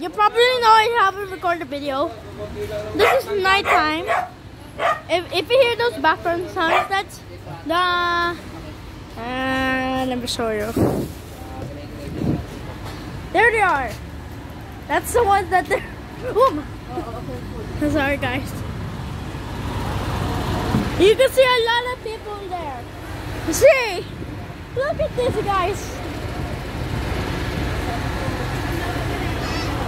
you probably know I haven't recorded a video. This is nighttime. If, if you hear those background sounds, that's the... Uh, let me show you. There they are. That's the ones that they're... Oh, Sorry guys. You can see a lot of people there. See? Look at this guys.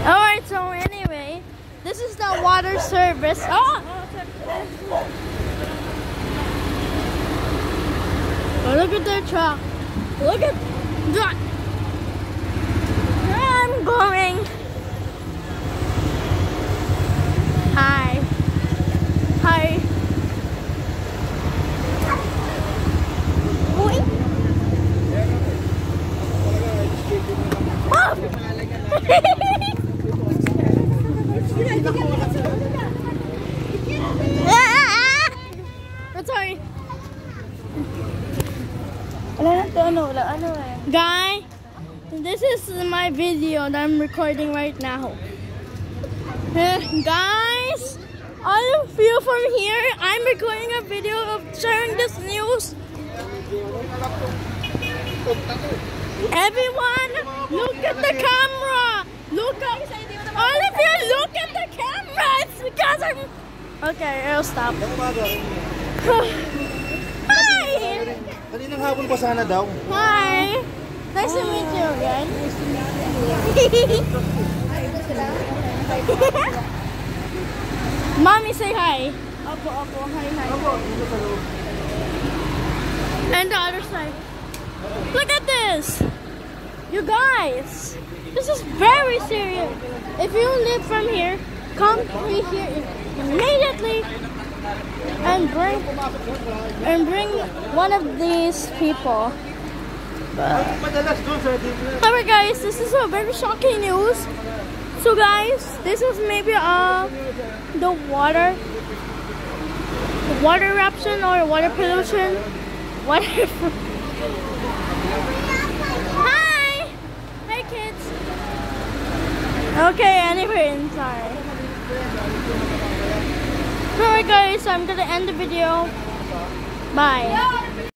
Alright, so anyway, this is the water service. Oh! oh look at their truck. Look at that. I'm going. Hi. Hi. I'm sorry. Wala nang tono, wala ano eh. Guy, this is my video that I'm recording right now. Guys, all of you from here, I'm recording a video of sharing this news. Everyone, look at the camera. Look at all of you. Look at the camera. It's because I'm. Okay, I'll stop. Hi. Kaninang hapon pa sana daw. Hi. Nice to meet you again. Mommy, say hi. Opo, opo, hi, hi. And the other side. Look at this. You guys, this is very serious. If you live from here, come here immediately and bring and bring one of these people. Dito. Alright guys, this is a very shocking news. So guys, this is maybe uh the water water eruption or water pollution. Whatever. Hi! Hi kids. Okay, anyway, sorry. Guys, I'm gonna end the video. Bye.